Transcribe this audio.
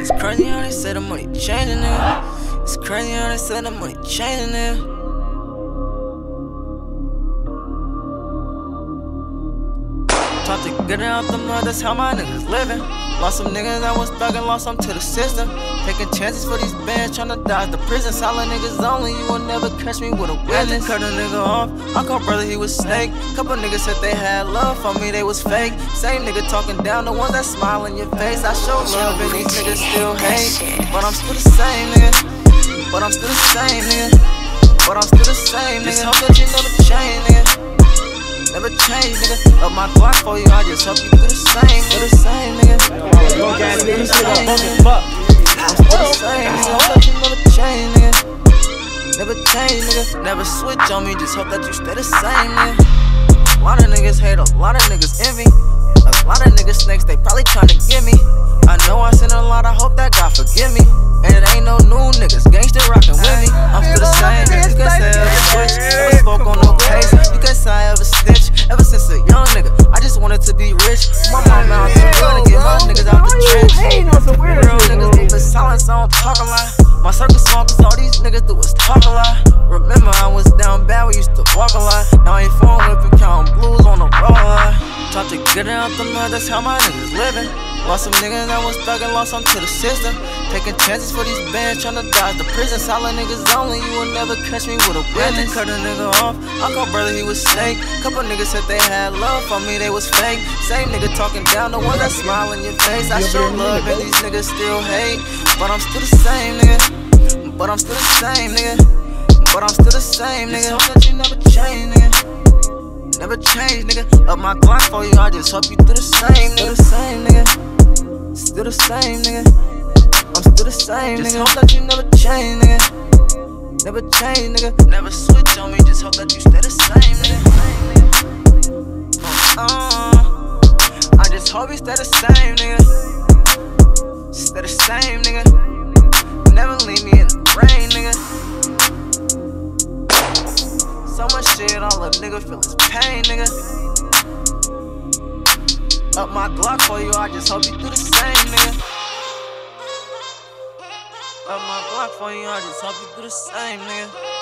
It's crazy how they say the money changing nigga. It's crazy how they say the money changing nigga. Taught to get it out the mud, that's how my niggas living. Lost some niggas that was thuggin', lost some to the system. Taking chances for these bands, tryna dodge the prison. Solid niggas only, you will never catch me with a witness. Cut a nigga off, I called brother, he was snake. Couple niggas said they had love for me, they was fake. Same nigga talking down, the ones that smile in your face. I show love and these niggas still hate. But I'm still the same nigga. But I'm still the same nigga. But I'm still the same nigga. Just hope that you never change, nigga never change, nigga. Up my Glock for you, I just hope you do the same, do the same, nigga. Yo, guys, this nigga fucking fuck. I'm still the same, nigga. Hope that you never change, nigga. Never change, nigga. Never switch on me, just hope that you stay the same, nigga. A lot of niggas hate, a lot of niggas envy. A lot of niggas snakes, they probably tryna get me. I know I sin a lot, I hope that God forgive me. And it ain't no new niggas, gangsta rockin' with me. I'm still the same, rich. My mom out to run to get my niggas out the trench. Real niggas deep in silence, I don't talk a lot. My circle small, cause all these niggas do is talk a lot. Remember, I was down bad, we used to walk a lot. Now I ain't phone whipping, counting blues on the roll a lot. Taught to get it out the mud, that's how my niggas living. Lost some niggas that was thuggin', lost some to the system. Taking chances for these bands, tryna dodge the prison. Solid niggas only, you will never catch me with a witness. Cut a nigga off, I called brother, he was snake. Couple niggas said they had love for me, they was fake. Same nigga talking down, the one that smile in your face. I show love, and these niggas still hate. But I'm still the same, nigga. But I'm still the same, nigga. But I'm still the same, nigga. Hope that you never change, nigga. Never change, nigga. Up my Glock for you, I just hope you do the same, nigga. Still the same, nigga. Still the same, nigga. I'm still the same, just nigga. hope that you never change, nigga. Never change, nigga. Never switch on me, just hope that you stay the same, nigga. Uh, I just hope you stay the same, nigga. Stay the same, nigga. Never leave me in the rain, nigga. So much shit, all a nigga feel is pain, nigga. Up my Glock for you, I just hope you do the same, nigga. Up my Glock for you, I just hope you do the same, nigga.